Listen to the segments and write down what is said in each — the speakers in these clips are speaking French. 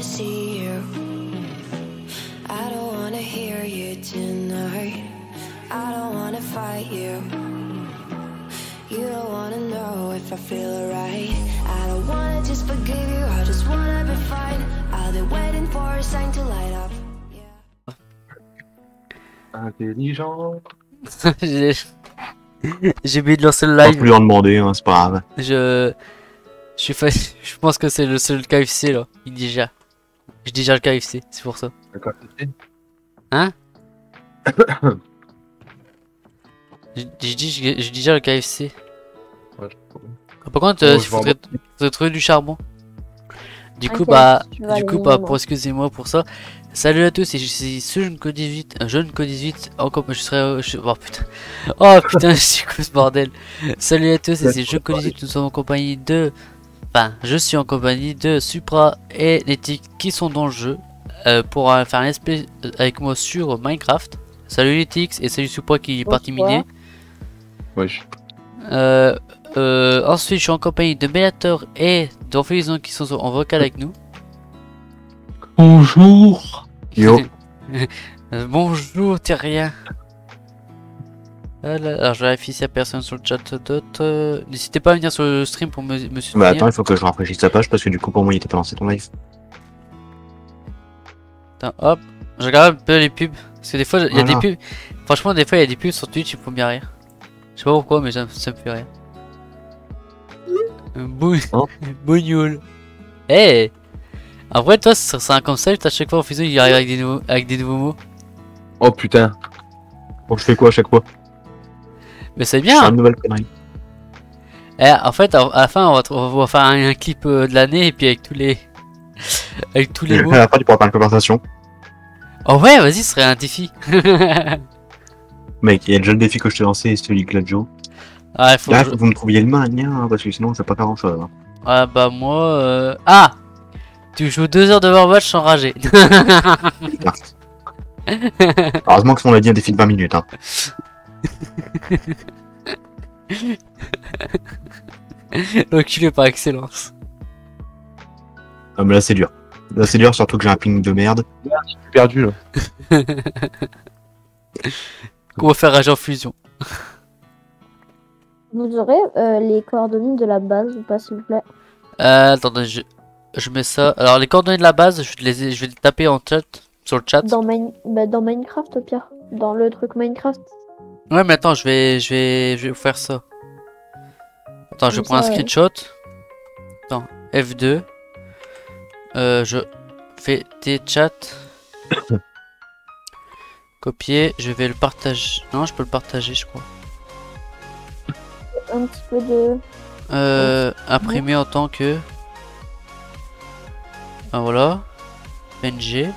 wanna see you. I don't wanna hear you tonight. I don't wanna fight you. You don't wanna know if I feel alright. I don't wanna just forgive you. I just wanna be fine. I'll be waiting for a sign to light up. Yeah. Intelligent. J'ai oublié de lancer le live. plus en demander, hein, c'est pas grave. Je. Je suis fa- Je pense que c'est le seul KFC là. Il dit déjà. Je dis déjà le KFC, c'est pour ça. D'accord. Hein Je je je je dis déjà le KFC. Ouais, Ah, Par contre, euh, je il en faudrait, faudrait trouver du charbon. Du coup, Ok, bah, du coup, bah, pour excusez-moi pour ça. Salut à tous, c'est ce jeune code 18, un jeune code 18. Encore, je serai, euh, je, oh putain, oh putain, c'est quoi ce bordel? Salut à tous, et c'est jeune code 18. Nous sommes en compagnie de, enfin, je suis en compagnie de Supra et Lethic qui sont dans le jeu euh, pour euh, faire un espèce avec moi sur Minecraft. Salut Lethic et salut Supra qui est parti miner. Wesh. Euh, euh, ensuite, je suis en compagnie de Bellator et d'Orphelison qui sont en vocal avec nous. Bonjour. Yo. Euh, bonjour, Terrien. Alors, je vérifie s'il y a personne sur le chat d'autres. Euh, N'hésitez pas à venir sur le stream pour me, me Bah soutenir. attends, il faut que je rafraîchisse la page parce que du coup pour moi il était pas lancé ton live. Attends, hop, je regarde un peu les pubs. Parce que des fois, il y a des pubs. Franchement, des fois, il y a des pubs sur Twitch, il faut bien rire. Je sais pas pourquoi, mais ça, ça me fait rire. Euh, Bou... Hein Bougnoul. Eh En vrai, toi, c'est c'est un concept, à chaque fois, en faisant, il arrive avec des nouveaux, avec des nouveaux mots. Oh putain. Bon, je fais quoi à chaque fois? Mais c'est bien une nouvelle connerie. Eh, en fait, à la fin, on va, tr- on va faire un, un clip euh, de l'année et puis avec tous les. avec tous les mots. À la fin, tu pourras faire une conversation. Oh ouais, vas-y, ce serait un défi. Mec, il y a déjà le défi que je t'ai lancé, celui Gladjo. ah, il faut. Là, que je- que vous me trouviez le magnien, hein, parce que sinon je fais pas grand chose. Ah bah moi. euh, Ah Tu joues deux heures de Overwatch sans rager. Heureusement que on a dit un défi de 20 minutes. Hein. L'enculé par excellence. Ah, mais là c'est dur. Là c'est dur, surtout que j'ai un ping de merde. Je suis perdu là. On va faire rager en fusion. Vous aurez euh, les coordonnées de la base ou pas, s'il vous plaît? Euh, attendez, je, je mets ça. Alors, les coordonnées de la base, je, les, je vais les taper en chat. Sur le chat. dans, bah, dans Minecraft, au pire. Dans le truc Minecraft. Ouais, mais attends, je vais, je vais, je vais vous faire ça. Attends, je prendre un ouais. screenshot. Attends, F2. Euh, je fais des chats. Copier, je vais le partager. Non, je peux le partager, je crois. Un petit peu de. Euh, imprimer en tant que. Ah, voilà. PNG.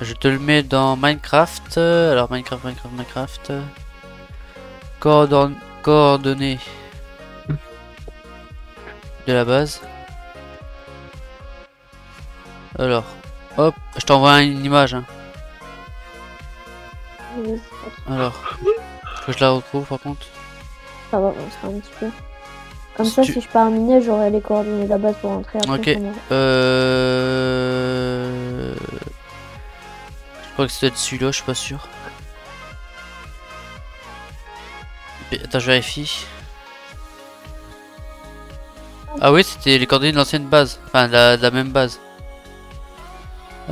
Je te le mets dans Minecraft. Alors, Minecraft, Minecraft, Minecraft. Coordon- coordonnées de la base. Alors, hop, je t'envoie une image. hein. Alors, que je la retrouve par contre. Ça va, on sera un petit peu. Comme Si ça, tu- si je pars miner, j'aurai les coordonnées de la base pour rentrer après. Ok. Euh... Je crois que c'est celui-là, je suis pas sûr. Attends, je vérifie. Ah oui, c'était les coordonnées de l'ancienne base. Enfin, de la, de la même base.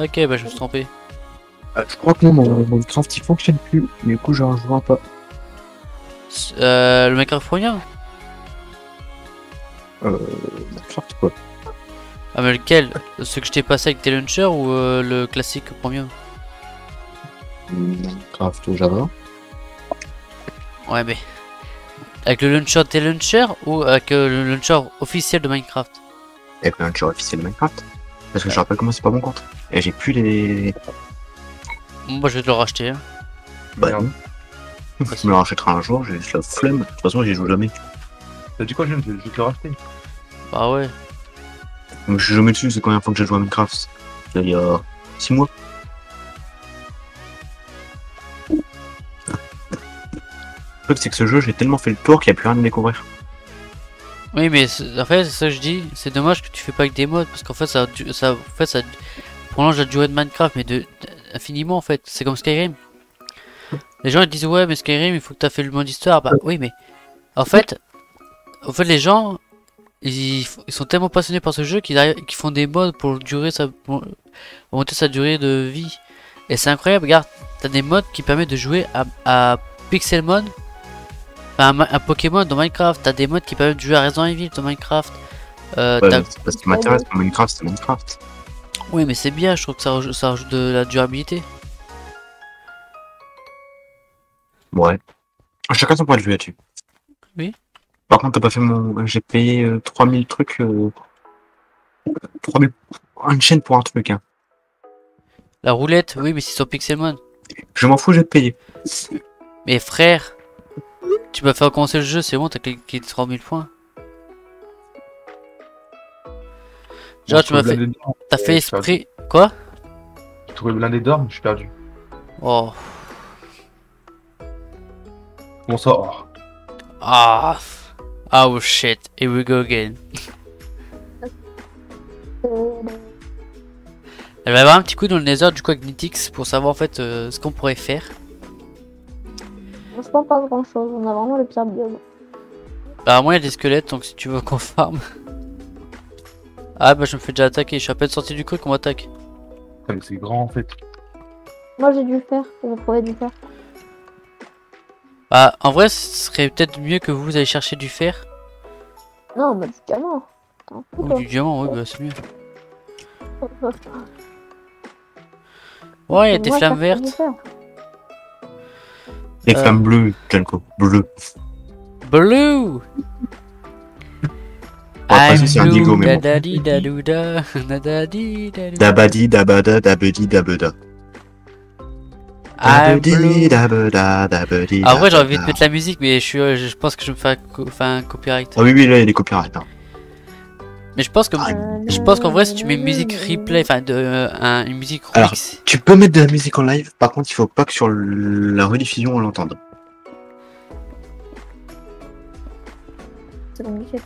Ok, bah je me suis trompé. Euh, je crois que non, mon, mon Minecraft il fonctionne plus. Du coup, je rejoins pas. Euh, le Minecraft Premium Euh, Minecraft quoi Ah mais lequel? Ce que je t'ai passé avec tes launchers ou euh, le classique Premium? Minecraft Java. Ouais mais... Avec le launcher tes launchers ou avec euh, le launcher officiel de Minecraft? Avec le launcher officiel de Minecraft. Parce que je rappelle comment c'est pas mon compte. Et j'ai plus les. Bah je vais te le racheter. hein. Bah non. Je me le rachèterai un jour, j'ai juste la flemme. De toute façon, j'y joue jamais. T'as dit quoi, je je vais te le racheter. Bah ouais. Je suis jamais dessus, c'est combien de fois que j'ai joué à Minecraft Il y a 6 mois. C'est que ce jeu, j'ai tellement fait le tour qu'il n'y a plus rien à découvrir. Oui, mais en fait, c'est ça je dis. C'est dommage que tu fais pas avec des modes parce qu'en fait, ça, ça, en fait, ça prolonge la durée de Minecraft, mais de, infiniment en fait. C'est comme Skyrim. Les gens ils disent ouais, mais Skyrim, il faut que tu fait le mode histoire. Bah oui, mais en fait, en fait, les gens ils, ils sont tellement passionnés par ce jeu qu'ils font des modes pour durer sa, sa durée de vie. Et c'est incroyable. Regarde, t'as des modes qui permettent de jouer à, à Pixelmon Enfin, un, Pokémon dans Minecraft, t'as des modes qui permettent de jouer à Resident Evil dans Minecraft. Euh, Ouais, c'est parce qui m'intéresse, Minecraft, c'est Minecraft. Oui, mais c'est bien, je trouve que ça, rajoute- ça rajoute de la durabilité. Ouais. Chacun son point de vue là-dessus. Oui. Par contre, t'as pas fait mon. J'ai payé euh, 3000 trucs. Euh... 3000. Une chaîne pour un truc, hein. La roulette, oui, mais c'est sur Pixelmon. Je m'en fous, j'ai payé. Mais frère, tu m'as fait commencer le jeu, c'est bon, t'as cliqué 3000 points. Genre, tu m'as fait. T'as fait esprit. Quoi J'ai trouvé blindé d'or, mais je suis perdu. Oh. Bon, ça. oh. Ah. Oh shit, here we go again. Elle va avoir un petit coup dans le nether du coup avec Nitix pour savoir en fait euh, ce qu'on pourrait faire. Je pense pas grand chose, on a vraiment le pire biome. Bah moi il y a des squelettes donc si tu veux qu'on farme. Ah bah je me fais déjà attaquer, je suis à peine sorti du truc qu'on m'attaque. Mais c'est grand en fait. Moi j'ai dû faire, j'ai trouvé du fer. Bah en vrai ce serait peut-être mieux que vous allez chercher du fer. Non, mais du diamant. Ou du diamant, oui bah c'est mieux. Ouais il y a des flammes du vertes. Les Euh. flammes bleues, Janko. Bleu. Blue I'm blue, dadadi dadouda, dadadi dadouda. Dabadi, dabada, dabedi, dabeda. I'm blue. en vrai j'ai envie de mettre la musique mais je suis je pense que je vais me faire un, co- enfin, un copyright. Ah oui, oui, là, il y a des copyrights. hein. Mais je pense que Ah, je pense qu'en vrai si tu mets une musique replay, enfin de euh, un- une musique Alors, remix. Tu peux mettre de la musique en live, par contre, il faut pas que sur le- la rediffusion on l'entende. C'est compliqué.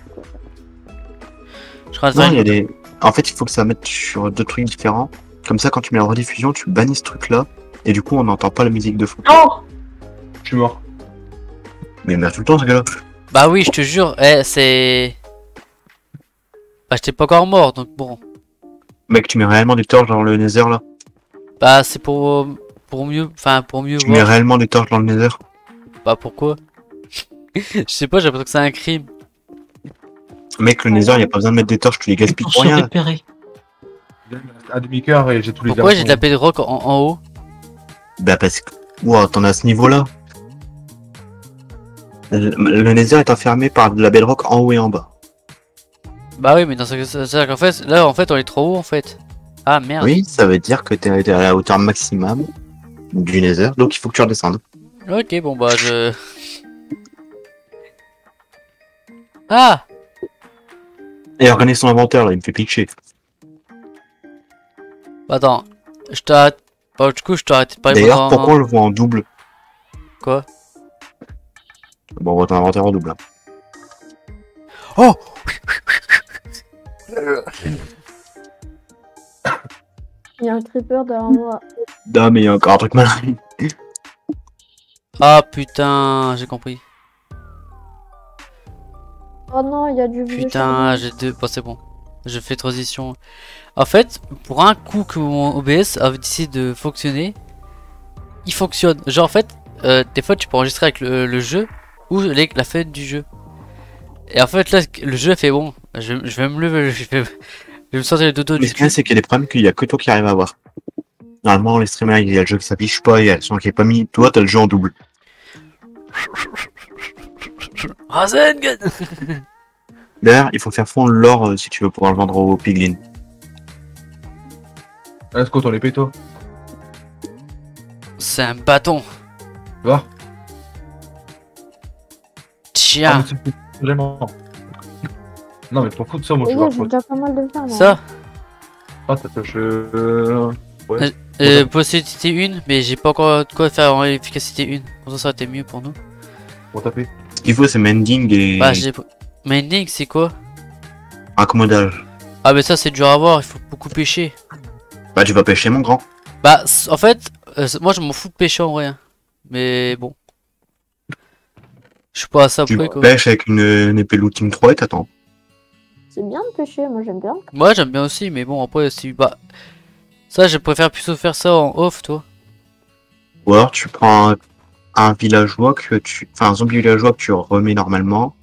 Je crois que Non, ça- il y a des. En fait, il faut que ça mette sur deux trucs différents. Comme ça, quand tu mets la rediffusion, tu bannis ce truc-là, et du coup, on n'entend pas la musique de fond. Je suis mort. Mais il merde tout le temps, ce gars-là. Bah oui, je te jure, eh, c'est. Bah, j'étais pas encore mort, donc bon. Mec, tu mets réellement des torches dans le nether là? Bah, c'est pour, pour mieux, enfin, pour mieux Tu mets réellement des torches dans le nether? Bah, pourquoi? Je sais pas, j'ai l'impression que c'est un crime. Mec, le nether, il a pas besoin de mettre des torches, tu les gaspilles Pour pour rien. repérer. Un demi-cœur et j'ai tous les Pourquoi j'ai diamants. tapé le rock en, en haut? Bah, parce que. Wow, t'en as à ce niveau-là. Le, le nether est enfermé par de la bedrock en haut et en bas. Bah oui, mais dans ce c'est-à-dire qu'en fait, là, en fait, on est trop haut, en fait. Ah merde. Oui, ça veut dire que t'es à la hauteur maximum du nether, donc il faut que tu redescendes. Ok, bon bah je. Ah Et regardez son inventaire là, il me fait pitcher. Attends, je t'arrête. Bah, du coup, je t'arrête pas D'ailleurs, pourquoi on le voit en double Quoi Bon, on voit ton inventaire en double. hein. Oh Il y a un creeper derrière moi. Non, mais il y a encore un truc malin. Ah putain, j'ai compris. Oh non, il y a du vieux Putain, j'ai deux. Bon, c'est bon. Je fais transition. En fait, pour un coup que mon OBS a décidé de fonctionner, il fonctionne. Genre, en fait, euh, des fois, tu peux enregistrer avec le, le jeu ou les- la fenêtre du jeu. Et en fait, là, le jeu fait bon. Je, je vais me lever, je vais, je vais me sortir le dodo Mais ce qu'il y a, c'est qu'il y a des problèmes qu'il y a que toi qui arrives à voir. Normalement, les streamers, il y a le jeu qui s'affiche pas, il y a le son qui est pas mis. Toi, t'as le jeu en double. Rasengan D'ailleurs, il faut faire fondre l'or euh, si tu veux pouvoir le vendre au piglin. Est-ce qu'on t'en épée, toi C'est un bâton. Va. Ah, Tiens, vraiment. Non, mais t'en fous de ça, moi, je vais déjà pas mal de ça. Ah, t'as. Euh... Ouais. Euh, possibilité 1, mais j'ai pas encore de quoi faire en efficacité 1. Pour ça, ça aurait été mieux pour nous. Pour taper. Ce qu'il faut, c'est mending et. Bah, j'ai. Mining, c'est quoi? Accommodage. Ah, mais ça, c'est dur à voir, il faut beaucoup pêcher. Bah, tu vas pêcher, mon grand. Bah, en fait, euh, moi, je m'en fous de pêcher en vrai. hein. Mais bon. Je suis pas à ça Tu près, quoi. pêches avec une, une épée Looting 3 et t'attends. C'est bien de pêcher, moi j'aime bien. Moi, j'aime bien aussi, mais bon, après, si. Bah. Ça, je préfère plutôt faire ça en off, toi. Ou alors, tu prends un, un villageois que tu. Enfin, un zombie villageois que tu remets normalement.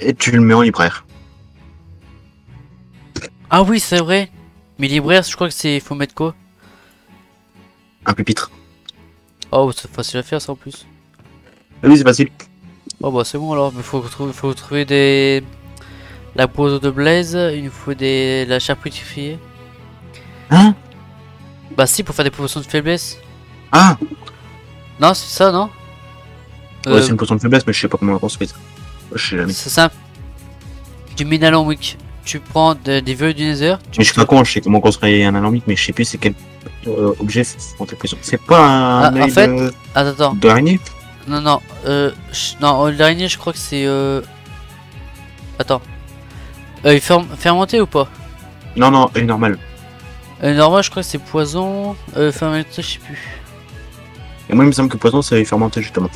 Et tu le mets en libraire. Ah oui, c'est vrai. Mais libraire, je crois que c'est. Faut mettre quoi? Un pupitre. Oh, c'est facile à faire ça en plus. Ah oui, c'est facile. Oh bah c'est bon alors, mais faut trouver, faut trouver des... La pose de blaze, il nous faut des... la charcuterie. Hein? Bah si, pour faire des promotions de faiblesse. Ah Non, c'est ça, non? Ouais, Euh, c'est une potion de faiblesse, mais je sais pas comment la construire. Je sais jamais. C'est simple. Du mine alambic. Tu prends de- des vœux du nether. Tu Mais je suis pas con, je sais comment construire un alambic, mais je sais plus c'est quel euh, objet c'est pour tes. C'est pas un Ah, en fait- de- Attends, attends. d'araignée Non, non. Euh, non, le dernier, je crois que c'est... Euh... Attends. Euh, ferm- fermenté ou pas Non, non, œil normal. euh, Normal, je crois que c'est poison. Euh, fermenté, je sais plus. Et moi, il me semble que poison, c'est fermenté justement.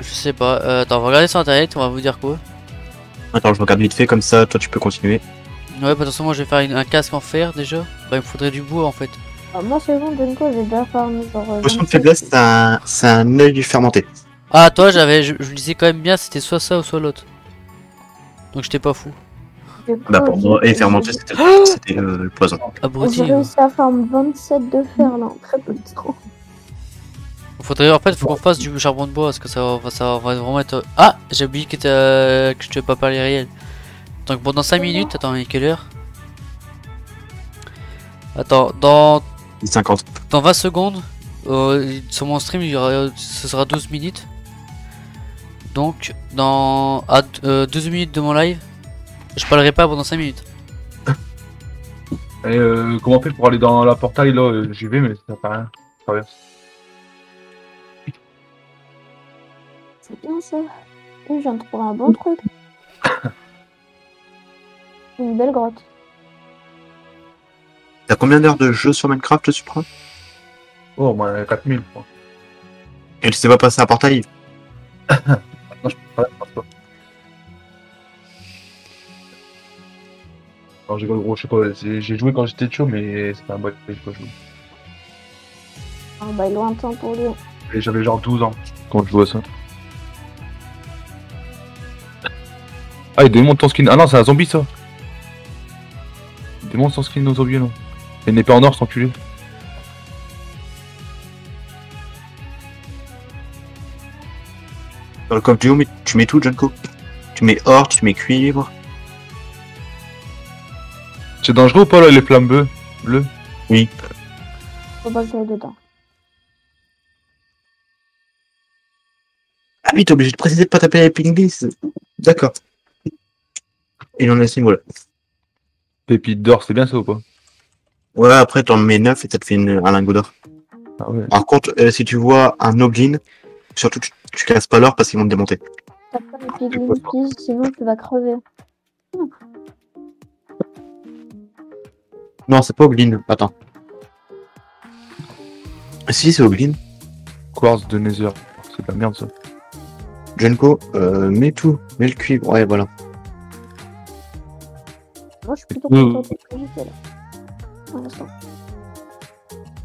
Je sais pas. Euh, attends, on va regarder sur internet, on va vous dire quoi. Attends, je regarde vite fait, comme ça, toi, tu peux continuer. Ouais, bah, de toute façon, moi je vais faire une- un casque en fer déjà. Bah, il me faudrait du bois en fait. Ah, moi c'est bon, Denko, j'ai déjà farmé genre. euh, Potion de 27. faiblesse, c'est un, c'est un œil fermenté. Ah, toi, j'avais, je, je le disais quand même bien, c'était soit ça ou soit l'autre. Donc j'étais pas fou. J'ai Bah, pas pour moi, et j'ai- fermenté, c'était c'était le, le poison. Abruti. J'ai hein. réussi à farm 27 de fer là en très peu de temps. Faudrait, en fait, faut qu'on fasse du charbon de bois parce que ça va, ça va vraiment être. Ah, j'ai oublié que, t'as- que je te pas parler réel. Donc bon, dans 5 minutes, attends, il est quelle heure? Attends, dans, 50. dans 20 secondes, euh, sur mon stream, il y aura, ce sera 12 minutes. Donc, dans à, euh, 12 minutes de mon live, je parlerai pas pendant 5 minutes. Et euh, comment on fait pour aller dans la portail là? Euh, J'y vais, mais ça fait rien. Je traverse. C'est bien ça. Et je viens de trouver un bon truc. Une belle grotte. T'as combien d'heures de jeu sur Minecraft, Supra? Oh, au moins 4000, je crois. Et tu sais pas passer un portail Non, je pas, pense pas. Non, j'ai gros, je sais pas, c'est- j'ai joué quand j'étais chaud, mais c'était un boîte, j'ai pas joué. Un bail lointain pour lui. Et j'avais genre 12 ans quand je jouais à ça. Ah, il démonte ton skin. Ah non, c'est un zombie ça. Il démonte son skin aux zombies, non. Et une épée en or, cet enculé. Dans le coffre du haut, mais tu mets tout, Junko Tu mets or, tu mets cuivre. C'est dangereux ou pas là, les flammes bleues? Bleues? Oui. Faut pas que j'aille dedans. Ah oui, t'es obligé de préciser de pas taper les pinglis. D'accord. Il en a ce niveau-là. Pépite d'or, c'est bien ça ou pas? Ouais, après, t'en mets 9 et ça te fait une- un lingot d'or. Ah ouais. Par contre, euh, si tu vois un oblin, surtout tu, tu casses pas l'or parce qu'ils vont te démonter. T'as pas les sinon tu vas crever. Non, c'est pas oblin. Attends. Si, c'est oblin. Quartz de Nether. C'est de la merde ça. Junko, euh, mets tout. Mets le cuivre. Ouais, voilà. Moi je suis plutôt Mm. contente de ce que j'ai fait là. Pour l'instant.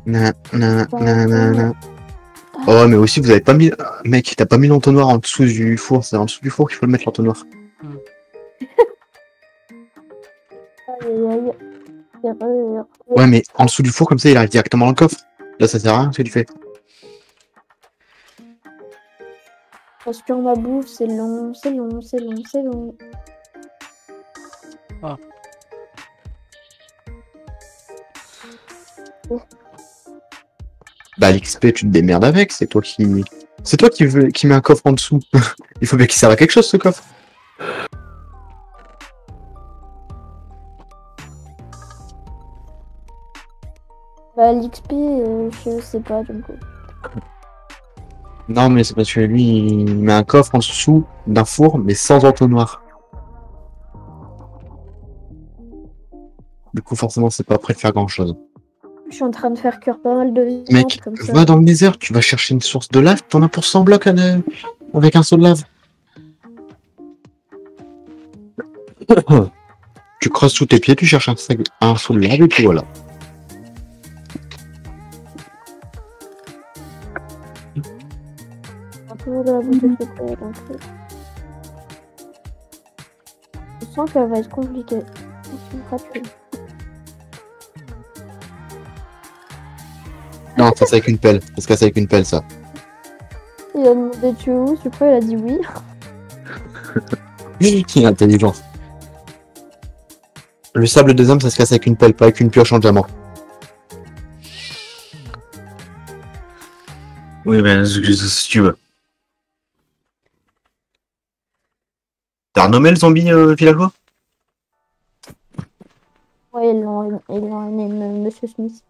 Na, na, na, na, na. Oh, mais aussi, vous avez pas mis. ah, Mec, t'as pas mis l'entonnoir en dessous du four. C'est en dessous du four qu'il faut le mettre l'entonnoir. Aïe aïe aïe. Erreur. Ouais, mais en dessous du four, comme ça, il arrive directement dans le coffre. Là, ça sert à rien ce que tu fais. Parce que ma bouffe, c'est long, c'est long, c'est long, c'est long. Bah, l'XP, tu te démerdes avec. C'est toi qui. C'est toi qui, veux... qui met un coffre en dessous. il faut bien qu'il serve à quelque chose, ce coffre. Bah l'XP, euh, je sais pas du coup. Non, mais c'est parce que lui, il met un coffre en dessous d'un four, mais sans entonnoir. Du coup, forcément, c'est pas prêt de faire grand chose. Je suis en train de faire cuire pas mal de Mec, comme ça. va dans le désert, tu vas chercher une source de lave, t'en as pour 100 blocs avec un seau de lave. tu creuses sous tes pieds, tu cherches un, sac- un seau de lave et puis voilà. Euh, Je sens qu'elle va être compliquée. Ça c'est avec une pelle. Parce que c'est avec une pelle, ça. Il a demandé tu es où Supra il a dit oui. Il est intelligent. Le sable des hommes, ça se casse avec une pelle, pas avec une pioche en diamant. Oui, ben, si tu veux. T'as renommé le zombie euh, villageois Ouais, ils l'ont ils l'ont Monsieur Smith.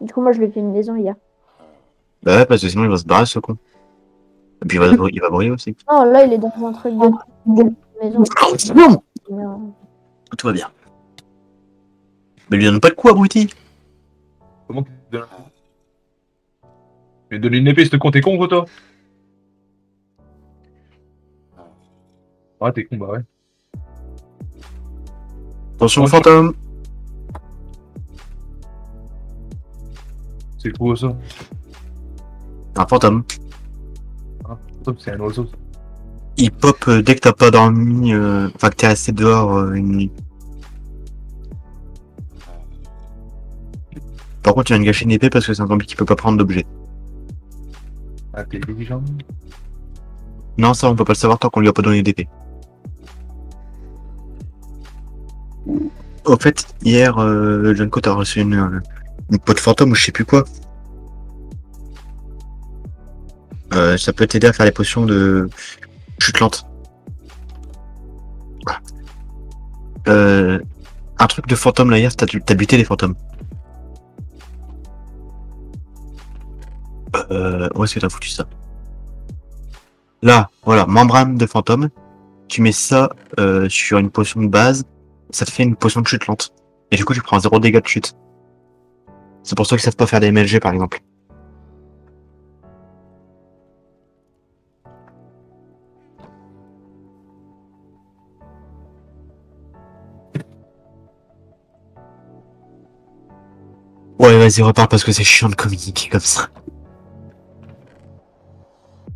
Du coup, moi je lui ai fait une maison hier. Bah ouais, parce que sinon il va se barrer ce con. Et puis il va, il va briller aussi. Non, là il est dans un truc de, maison. Mais, Tout va bien. Mais lui donne pas de coup, abruti Comment tu te donnes Mais donner une épée, c'est con, t'es con, gros, toi Ah, t'es con, bah ouais. Attention, fantôme C'est quoi ça? Un fantôme. Ah, C'est un oiseau. Il pop euh, dès que t'as pas dormi, euh, enfin que t'es resté dehors euh, une nuit. Par contre, tu viens de gâcher une épée parce que c'est un zombie qui peut pas prendre d'objet. Ah, t'es intelligent. Non, ça on peut pas le savoir tant qu'on lui a pas donné d'épée. Au fait, hier, euh, Cote a reçu une, euh, une peau de fantôme ou je sais plus quoi. Euh, ça peut t'aider à faire les potions de chute lente. Euh, un truc de fantôme là hier, t'as t'as buté les fantômes. Euh, où est-ce que t'as foutu ça? Là, voilà, membrane de fantôme. Tu mets ça euh, sur une potion de base, ça te fait une potion de chute lente. Et du coup, tu prends zéro dégâts de chute. C'est pour ça qu'ils savent pas faire des MLG par exemple. Ouais, vas-y, repars parce que c'est chiant de communiquer comme ça.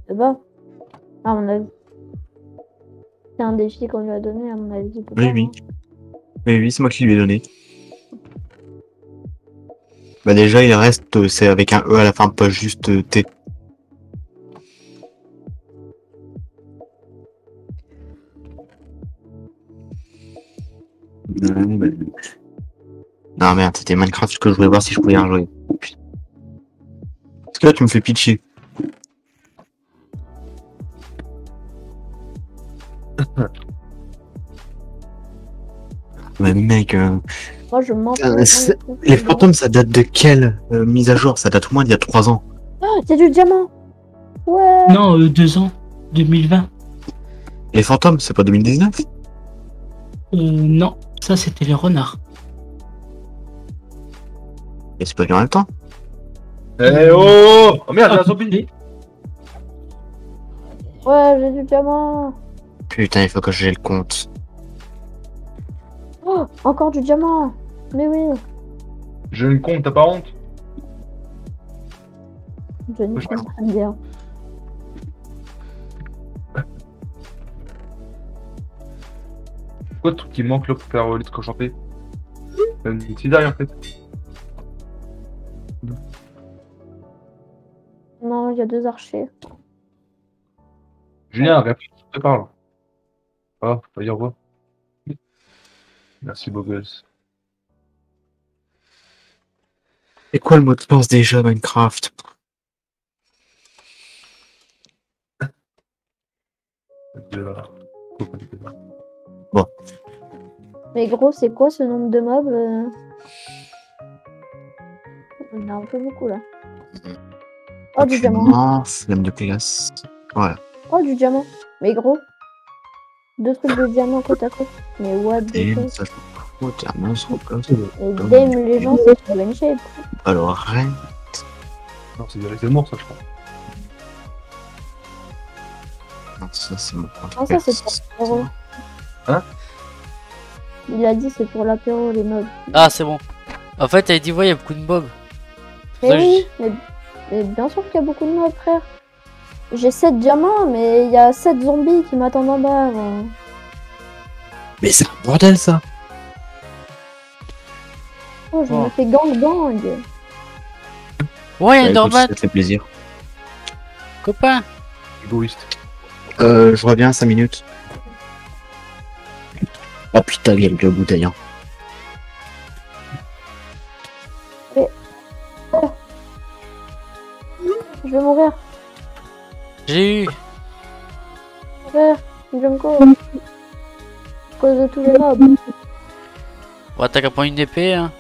c'est bas. À mon avis. C'est un défi qu'on lui a donné, à mon avis. Oui, pas, oui. hein. Oui, oui, c'est moi qui lui ai donné. Bah déjà, il reste, euh, c'est avec un E à la fin, pas juste euh, T. Ouais, bah. Non merde, c'était Minecraft que je voulais voir si je pouvais y rejouer. Putain. Parce que là tu me fais pitcher. Mais mec, euh, Moi je mens. Euh, c'est- les fantômes ça date de quelle euh, mise à jour? Ça date au moins d'il y a 3 ans. Ah, c'est du diamant Ouais Non, euh, deux ans. 2020. Les fantômes, c'est pas 2019 Euh, non, ça c'était les renards. Et c'est pas bien en même temps? Eh oh Oh merde, j'ai un zombie Ouais, j'ai du diamant Putain, il faut que j'ai le compte. Oh, encore du diamant Mais oui Je ne compte, t'as pas honte? Je ne Je- comprends bien. Quoi le truc qui manque là pour faire euh, l'être enchanté Une petite derrière en fait. Non, il y a deux archers. Julien, réponds, je te parle. Ah, faut pas dire au revoir. Merci beau gosse. Et quoi le mot de passe déjà, Minecraft? De là. Mais gros, c'est quoi ce nombre de mobs euh? Il y en a un peu beaucoup là. Oh, du diamant. Flemme de classe. Voilà. Oh, du diamant. Mais gros. Deux trucs de diamant côte à côte. Mais what the fuck? se t'es un mince replace. Et Dame les gens, c'est sur une shape. Alors arrête. Non, c'est direct mort, ça, je crois. Non, ça c'est mon Ah, ça, c'est pour l'apéro. Hein? Il a dit c'est pour l'apéro, les mobs. Ah, c'est bon. En fait, elle a dit, ouais, il y a beaucoup de mobs. Mais oui, mais, mais bien sûr qu'il y a beaucoup de mobs, frère. J'ai 7 diamants, mais il y a 7 zombies qui m'attendent en bas. Mais c'est un bordel ça. Oh, je Oh. me fais gangbang. Ouais, écoute, Enderman, ça te fait plaisir. copain. Égoïste. Euh, je reviens 5 minutes. Ah putain, il y a le bouteille. Hein. Vais mourir. J'ai eu. Frère, Junko. À cause de tous les mobs. On va t'as prendre une épée, hein.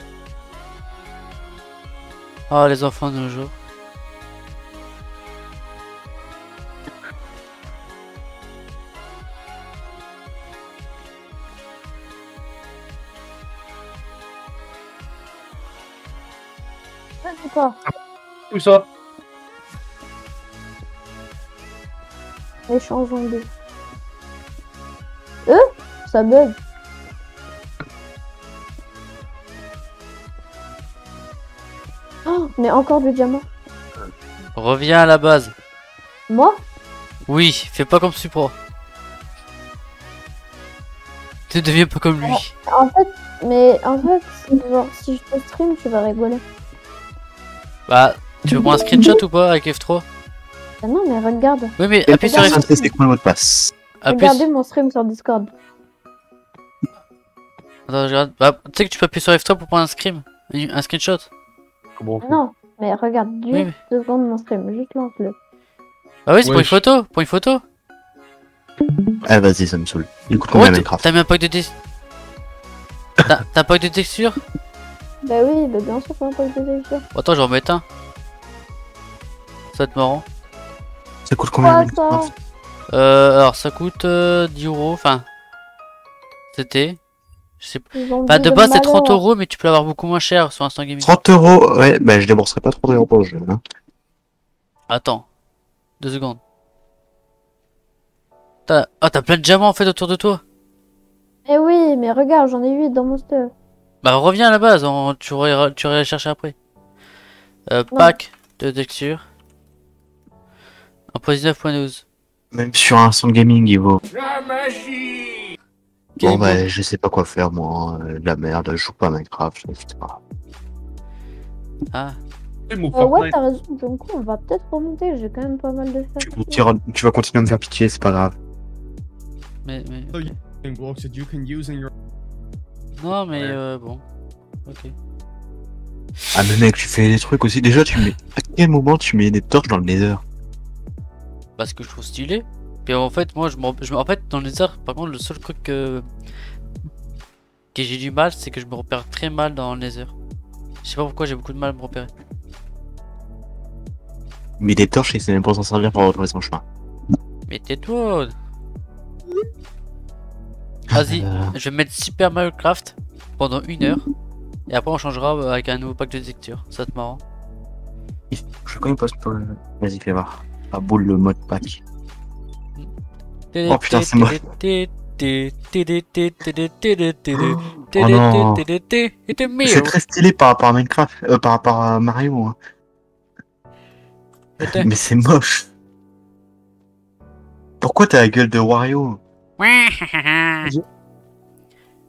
Oh, les enfants de nos jours. Où ça? Échange zombies. Euh Ça bug. Oh, mais encore du diamant. Reviens à la base. Moi? Oui, fais pas comme Supra. Ne deviens pas comme lui. En fait, mais en fait, genre, si je te stream, tu vas rigoler. Bah, tu veux prendre un screenshot ou pas avec F3 Ah non, mais regarde. Oui, mais appuie sur personne F3. sait c'est quoi le mot de passe. Appuie... Regardez mon stream sur Discord. Attends, je regarde. Bah, tu sais que tu peux appuyer sur F3 pour prendre un screen. Un screenshot. Comment Non, mais regarde, juste Oui, mais- deux secondes mon stream, juste lance-le. Bah oui, c'est pour une photo. Pour une photo. Ah vas-y, ça me saoule. Il coûte combien Minecraft T'as mis un pack de texture T'as t'as un pack de texture? Bah oui, bah bien sûr, faut pas que je texture. Attends, je vais en mettre un. Ça va être marrant. Ça coûte combien Minecraft Euh, alors ça coûte euh, 10 euros. Enfin, c'était. Je sais pas. Ils ont Bah, de base c'est 30 malheur. euros, mais tu peux l'avoir beaucoup moins cher sur Instant Gaming. 30 euros Ouais, bah je débourserai pas 30 euros pour le jeu. Hein. Attends. Deux secondes. T'as ah, t'as plein de diamants en fait autour de toi. Eh oui, mais regarde, j'en ai 8 dans mon stuff. Bah reviens à la base, on- tu aurais tu aurais chercher après. Euh, pack de texture. En 19.12. Même sur un son gaming, il vaut. Quel Bon beau- bah je sais pas quoi faire moi, euh, de la merde, je joue pas à Minecraft, c'est pas grave. Ah. Euh, ouais, t'as raison, donc on va peut-être remonter, j'ai quand même pas mal de Tu, faire. tu vas continuer à me faire pitié, c'est pas grave. Mais, mais... So ok. you and blocks that you can use in your Non mais Ouais. euh, bon. Ok. Ah mais mec, tu fais des trucs aussi. Déjà, tu mets. À quel moment tu mets des torches dans le nether? Parce que je trouve stylé. Puis en fait moi je me je en fait dans les heures par contre le seul truc que que j'ai du mal c'est que je me repère très mal dans le nether. Je sais pas pourquoi j'ai beaucoup de mal à me repérer. Mais des torches, c'est même pas s'en servir pour retrouver son chemin. Mais tais-toi Vas-y, Euh, je vais mettre Super Mario Craft pendant une heure. Et après on changera avec un nouveau pack de texture. Ça être marrant. je connais pas ce peu. Vas-y, fais voir. Ah, boule le mode pack. Oh, putain, c'est moi. Oh. C'est très stylé par rapport à Minecraft, euh, par rapport à Mario. hein. Mais c'est moche. Pourquoi t'as la gueule de Wario?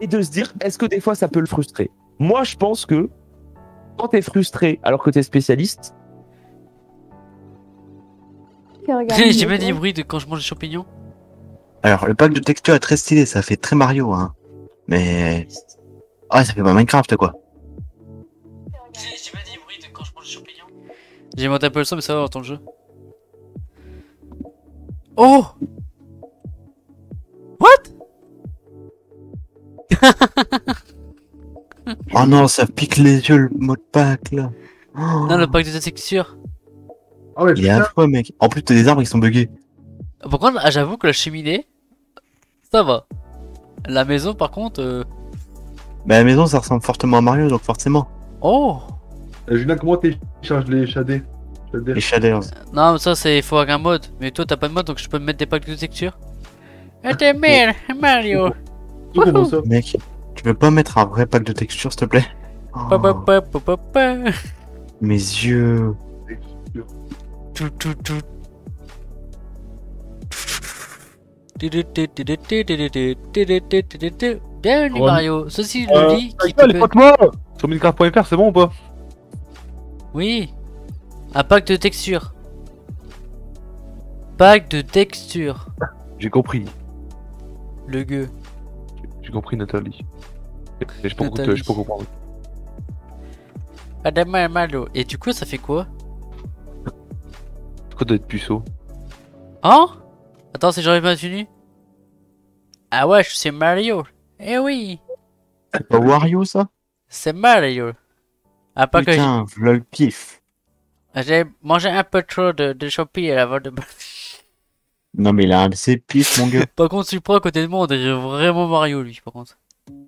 Et de se dire est-ce que des fois ça peut le frustrer? Moi je pense que quand t'es frustré alors que t'es spécialiste, Regarde, J'ai même vais- des bruits de quand je mange des champignons. Alors, le pack de texture est très stylé, ça fait très Mario, hein. Mais. Ah, ça fait pas Minecraft, quoi. J'ai même des bruits de quand je mange des champignons. J'ai monté un peu le son mais ça va dans le jeu. Oh What? Oh non, ça pique les yeux, le mode pack, là. Oh. Non le pack de texture. Ah ouais, Il est affreux, mec. En plus, t'as des arbres qui sont buggés. Par contre, ah, j'avoue que la cheminée, ça va. La maison, par contre, euh, Mais la maison, ça ressemble fortement à Mario, donc forcément. oh. Euh, Julien, comment télécharges les shadés Les shaders. Non, mais ça, c'est faut avoir un mode. Mais toi, t'as pas de mode, donc je peux me mettre des packs de texture. Et t'es merde, Mario. Mec, tu peux pas mettre un vrai pack de texture, s'il te plaît? Oh. Mes yeux. Bienvenue Mario, ceci le Euh, lit qui te les moi Sur minecraft.fr, c'est bon ou pas Oui, un pack de texture. Pack de texture. J'ai compris. Le gueux. J'ai compris, Nathalie. Je peux Nathalie. je peux comprendre. Mario. Et du coup, ça fait quoi quoi d'être puceau Hein Attends, c'est j'arrive maintenu Ah ouais, c'est Mario. Eh oui, C'est pas Wario, ça c'est Mario. Ah, pas que j'ai- Putain, v'là le pif. j'ai mangé un peu trop de, de champignons avant de... Non, mais il a un de ses pifs, mon gars. Par contre, tu prends à côté de moi, on dirait vraiment Mario, lui, par contre.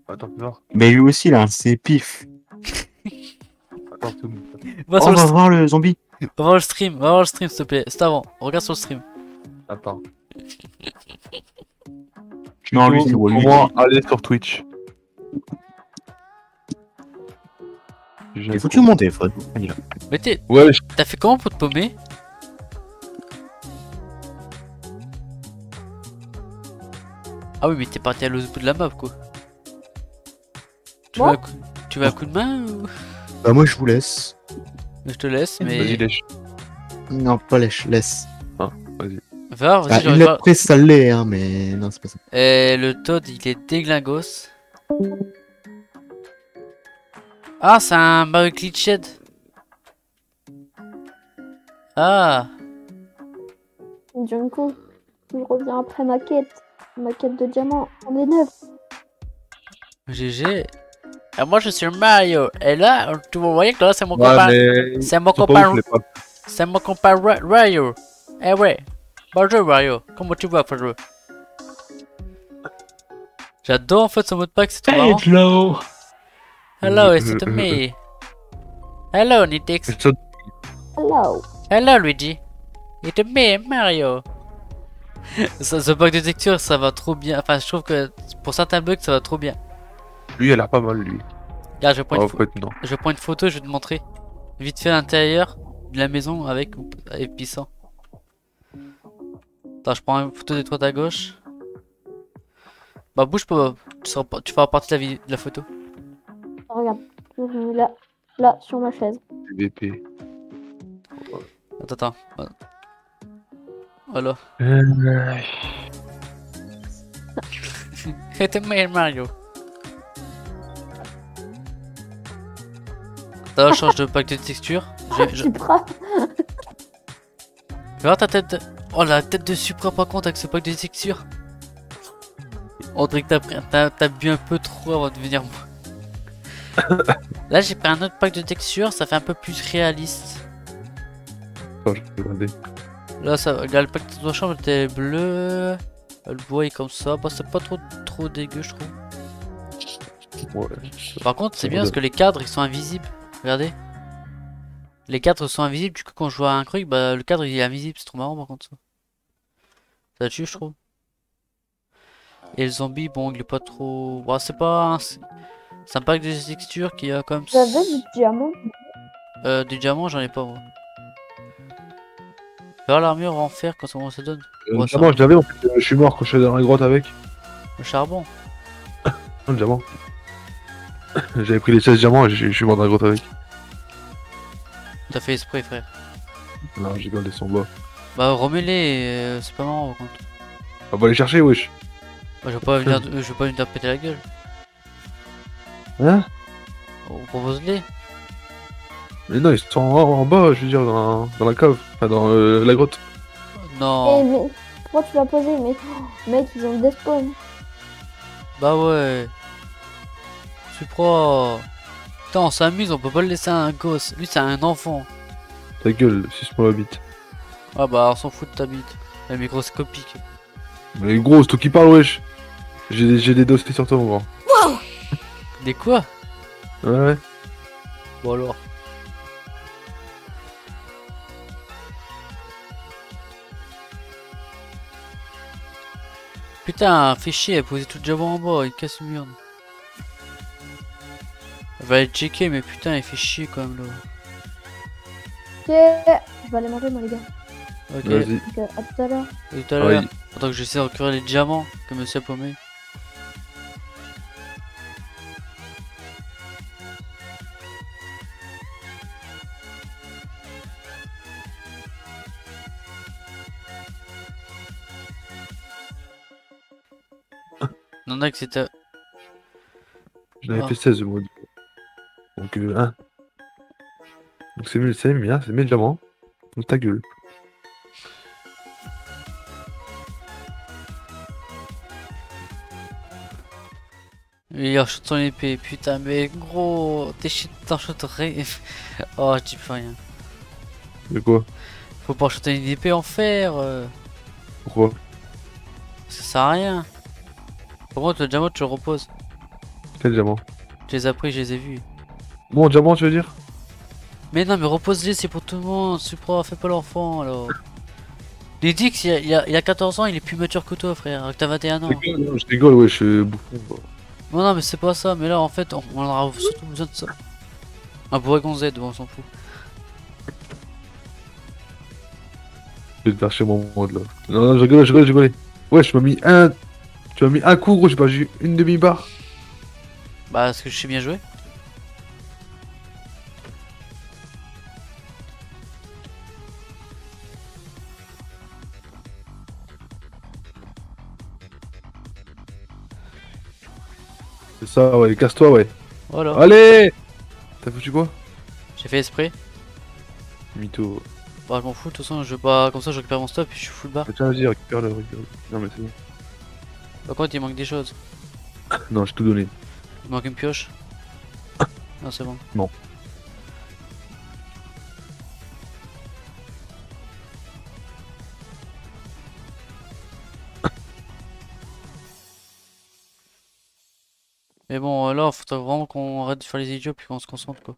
Attends, fais voir. Mais lui aussi, il a un de ses pifs. Attends, c'est bon. Va Oh, sur on va voir le zombie. Va voir le stream, va voir le stream, s'il te plaît. C'est avant, regarde sur le stream. Attends. Non, lui, c'est moi, allez sur Twitch. J'ai Il faut que tu mon téléphone. Mais t'es- Ouais, je- t'as fait comment pour te paumer? Ah oui, mais t'es parti à l'autre bout de la map, quoi. Tu un coup... tu veux un coup de main ou... Bah, moi, je vous laisse. Je te laisse, vas-y, mais... lèche. Non, pas lèche, laisse. Va voir, vas-y, Ah, j'ai envie il de a voir. pris ça l'est, hein, mais non, c'est pas ça. Et le Toad, il est déglingos. Ah, c'est un Mario Glitched. Ah, Du coup, je reviens après ma quête. Ma quête de diamant. On est neuf. GG. Et moi, je suis Mario. Et là, tu vous voyez que là, c'est mon Ouais, copain. mais. C'est mon copain. C'est mon copain Ra- Mario. Eh ouais. Bonjour Mario. Comment tu vas, frérot? J'adore en fait ce mot de pack, c'est trop marrant. Hello. Hello, is it me? Hello, Nitix. Hello. Hello, Luigi. It's me, Mario. Ça, ce bug de texture, ça va trop bien. Enfin, je trouve que pour certains bugs, ça va trop bien. Lui, il a pas mal, lui. Regarde, je prends, Ah, une, fait, non. je prends une photo, je vais te montrer. Vite fait l'intérieur de la maison avec avec puissant. Attends, je prends une photo des toits à gauche. Bah bouge pas, tu, seras pas- tu feras partie de la, de la photo. Regarde. Je suis là. Là, sur ma chaise. VP. Attends, attends. Voilà. Voilà. Euh, Mario. Attends, je change de pack de texture. Je, je... Supra. Regarde ta tête. de- Oh la tête de Supra par contre avec ce pack de texture. On dirait que t'as pris- t'as t'as bu un peu trop avant de venir moi. Là j'ai pris un autre pack de texture, ça fait un peu plus réaliste. Là ça regarde le pack de ton chambre était bleu. Le bois est comme ça. Bah c'est pas trop trop dégueu je trouve. Ouais. Par contre, c'est bien parce que les cadres ils sont invisibles. Regardez. Les cadres sont invisibles, du coup, quand je vois un truc, bah le cadre il est invisible. C'est trop marrant par contre ça. Ça tue, je trouve. Et le zombie, bon, il est pas trop. Bon, c'est pas. un- C'est un pack de textures qui a comme. J'avais du diamant? Euh, du diamant, j'en ai pas moi. L'armure en fer, quand comment ça donne Euh, Ouais, diamant, je l'avais, en fait, je suis mort quand je suis dans la grotte avec. Le charbon. Non, le diamant. J'avais pris les 16 diamants et je suis mort dans la grotte avec. T'as fait esprit, frère. Non, j'ai gardé son bas. Bah, remets-les, euh, c'est pas marrant par contre. On va aller chercher, wesh. Moi, je vais pas venir, je vais pas venir péter la gueule. Hein? On propose-les. Mais non, ils sont en, en bas, je veux dire, dans, dans la cave. Enfin, dans euh, la grotte. Eh, Non. mais pourquoi tu l'as posé Mais oh, mec, ils ont des spawns. Bah ouais. Supra. Putain, on s'amuse, on peut pas le laisser à un gosse. Lui, c'est un enfant. Ta gueule, 6 mois la bite. Ah bah on s'en fout de ta bite. Elle est microscopique. Mais gros, c'est toi qui parles, wesh. J'ai des- j'ai des dossiers sur toi, mon grand. Des quoi? Ouais, ouais. Bon alors. Putain, fais chier, elle posait tout le diamant en bas, il casse le mur. Elle va aller checker, mais putain, il fait chier quand même là. Ok, je vais aller manger, moi, les gars. Ok, Vas-y. Donc, euh, à tout à l'heure. à tout à l'heure. Attends que j'essaie de recueillir les diamants que monsieur a paumé. Non, que c'était. J'en avais Ah. fait 16 moi. Donc, 1. Donc, c'est mieux, c'est bien, c'est mes diamants. Donc, ta gueule. Il enchante son épée, putain, mais gros, t'es shit, t'enchanterais. oh, je dis plus rien. De quoi? Faut pas enchanter une épée en fer, euh, Pourquoi? Ça sert à rien. Par contre, le diamant, tu le reposes? Quel diamant? Tu les as pris, je les ai vus. Bon, diamant, tu veux dire? Mais non, mais repose-les, c'est pour tout le monde. Supra, fais pas l'enfant alors. Lidix, il y a, il a- il y a 14 ans, il est plus mature que toi, frère. T'as 21 ans. Je rigole, non, Je rigole, ouais, je suis bouffon. quoi. Non, non, mais c'est pas ça. Mais là, en fait, on, on aura surtout besoin de ça. Un bourregon Z, bon, on s'en fout. Je vais te faire chez mon mode là. Non, non, je rigole, je rigole, je rigole. Ouais, tu m'as mis un. Tu m'as mis un coup, gros, j'ai pas eu une demi-barre. Bah, est-ce que je sais bien jouer C'est ça, ouais, casse-toi, ouais. Voilà. Allez T'as foutu quoi J'ai fait esprit. Mytho. Bah, je m'en fous, de toute façon, je vais pas. Comme ça, je récupère mon stop et je suis full bar. Tiens, vas-y, récupère le. récupère le- Non, mais c'est bon. Par contre, il manque des choses. Non, j'ai tout donné. Il manque une pioche. Non, c'est bon. Non. Faire les idiots puis qu'on se concentre quoi.